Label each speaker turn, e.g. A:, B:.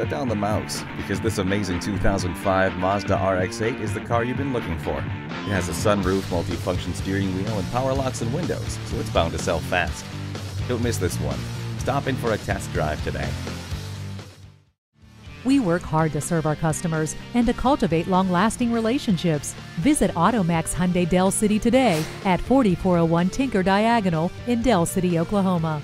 A: set down the mouse because this amazing 2005 Mazda RX-8 is the car you've been looking for. It has a sunroof, multifunction steering wheel, and power locks and windows, so it's bound to sell fast. Don't miss this one. Stop in for a test drive today.
B: We work hard to serve our customers and to cultivate long lasting relationships. Visit Automax Hyundai Del City today at 4401 Tinker Diagonal in Del City, Oklahoma.